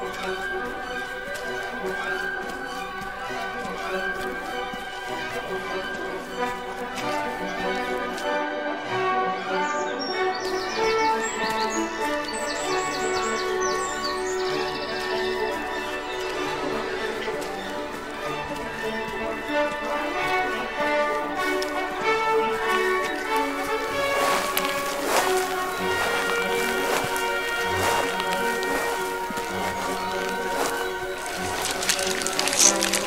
Thank you. Thanks.